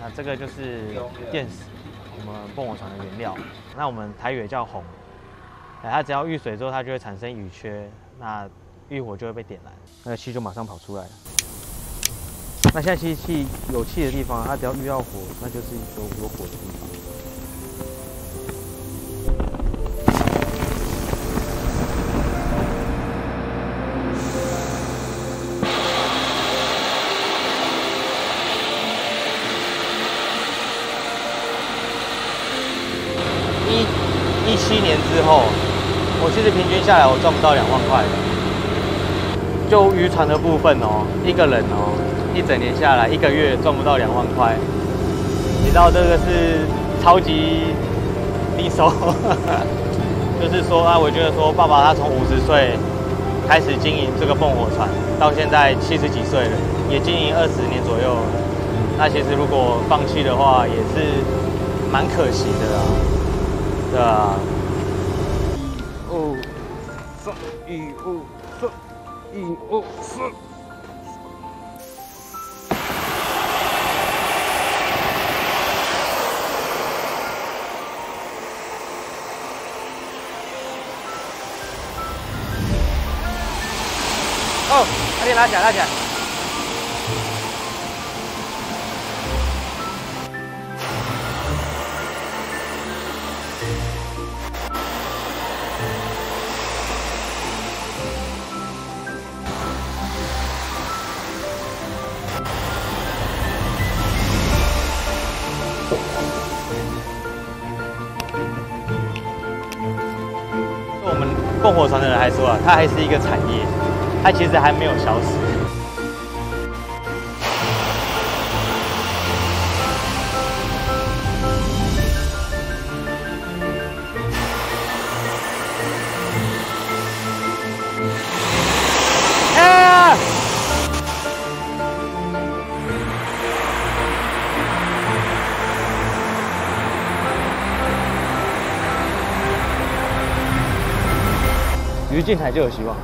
那这个就是电池，我们蹦凰厂的原料。那我们台语也叫红，哎，它只要遇水之后，它就会产生雨缺。那浴火就会被点燃，那个气就马上跑出来了。那现在吸气有气的地方，它只要遇到火，那就是有有火的地方。一一七年之后，我其实平均下来我赚不到两万块的。就渔船的部分哦，一个人哦，一整年下来一个月赚不到两万块。你知道这个是超级低收，就是说啊，我觉得说爸爸他从五十岁开始经营这个蹦火船，到现在七十几岁了，也经营二十年左右。那其实如果放弃的话，也是蛮可惜的啊。对啊，哦，三一二三一二四。哦，快点拉起来，拉起来。我们蹦火船的人还说啊，它还是一个产业，它其实还没有消失。鱼进台就有希望。